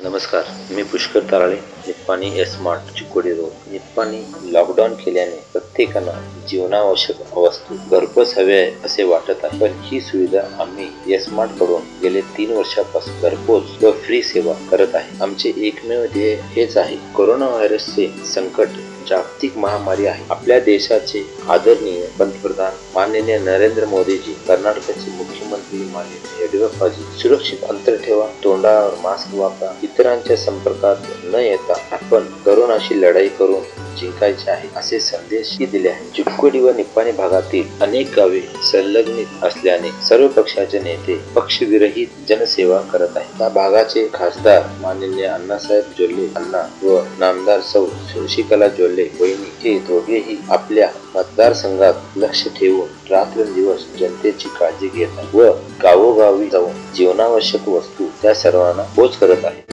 नमस्कार मी Pushkar Tarale Nippani smart Chikodi road Nippani lockdown केल्याने प्रत्येकाला जीवनावश्यक वस्तू घरपोच हवे आहे असे वाटत आहे पण ही सुविधा आम्ही स्मार्टकडून गेले तीन वर्षापासून घरपोच व फ्री सेवा करत आहे. आमचे एकमेव ध्येय हेच आहे. कोरोना व्हायरसचे संकट जागतिक महामारी आहे. आपल्या देशाचे आदरणीय पंतप्रधान माननीय नरेंद्र मोदीजी कर्नाटकाचे मुख्यमंत्री माननीय येडियुरप्पाजी सुरक्षित अंतर ठेवा तोंडावर मास्क वापरा इतरांच्या संपर्कात न येता आपण करोनाशी लढाई करून जिंकायचे आहे असे संदेशही दिले आहेत. चिक्कोडी व निपाणी भागातील अनेक गावे संलग्नित असल्याने सर्व पक्षाचे नेते पक्षविरहित जनसेवा करत आहेत. त्या भागाचे खासदार माननीय अण्णासाहेब जोल्ले अण्णा व नामदार सौ शशिकला जोल्ले वहिनी हे दोघेही आपल्या मतदारसंघात लक्ष ठेवून रात्रंदिवस जनतेची काळजी घेत आहेत व गावोगावी जाऊन जीवनावश्यक वस्तू त्या सर्वांना पोच करत आहेत.